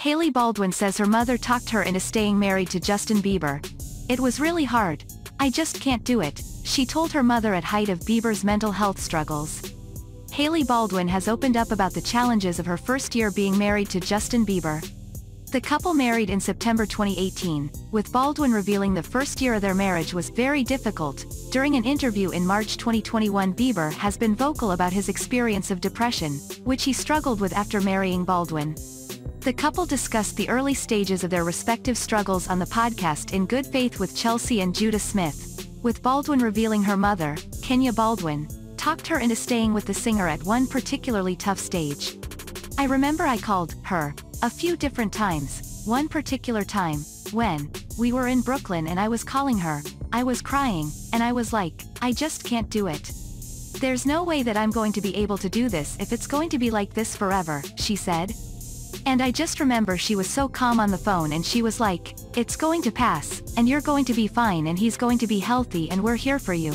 Hailey Baldwin says her mother talked her into staying married to Justin Bieber. It was really hard. I just can't do it, she told her mother at height of Bieber's mental health struggles. Hailey Baldwin has opened up about the challenges of her first year being married to Justin Bieber. The couple married in September 2018, with Baldwin revealing the first year of their marriage was very difficult. During an interview in March 2021 Bieber has been vocal about his experience of depression, which he struggled with after marrying Baldwin. The couple discussed the early stages of their respective struggles on the podcast In Good Faith with Chelsea and Judah Smith, with Baldwin revealing her mother, Kennya Baldwin, talked her into staying with the singer at one particularly tough stage. I remember I called her a few different times, one particular time, when we were in Brooklyn and I was calling her, I was crying, and I was like, I just can't do it. There's no way that I'm going to be able to do this if it's going to be like this forever, she said. And I just remember she was so calm on the phone and she was like, it's going to pass, and you're going to be fine and he's going to be healthy and we're here for you.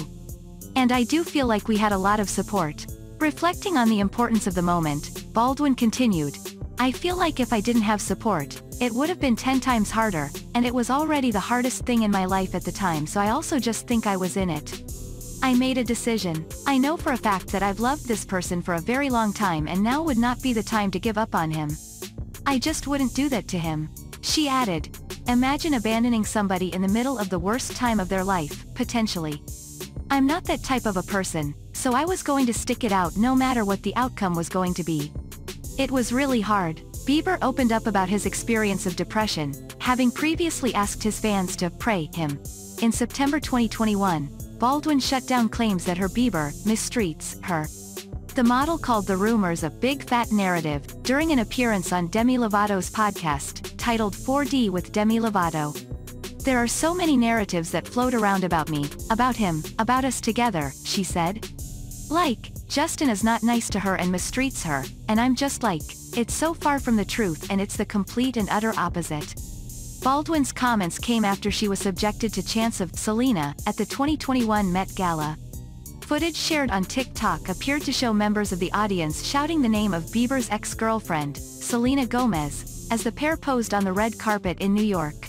And I do feel like we had a lot of support. Reflecting on the importance of the moment, Baldwin continued, I feel like if I didn't have support, it would have been 10 times harder, and it was already the hardest thing in my life at the time so I also just think I was in it. I made a decision. I know for a fact that I've loved this person for a very long time and now would not be the time to give up on him. I just wouldn't do that to him. She added. Imagine abandoning somebody in the middle of the worst time of their life, potentially. I'm not that type of a person, so I was going to stick it out no matter what the outcome was going to be. It was really hard. Bieber opened up about his experience of depression, having previously asked his fans to pray him. In September 2021, Baldwin shut down claims that her Bieber mistreats her the model called the rumors a big fat narrative, during an appearance on Demi Lovato's podcast, titled 4D with Demi Lovato. There are so many narratives that float around about me, about him, about us together, she said. Like, Justin is not nice to her and mistreats her, and I'm just like, it's so far from the truth and it's the complete and utter opposite. Baldwin's comments came after she was subjected to chants of Selena at the 2021 Met Gala. Footage shared on TikTok appeared to show members of the audience shouting the name of Bieber's ex-girlfriend, Selena Gomez, as the pair posed on the red carpet in New York.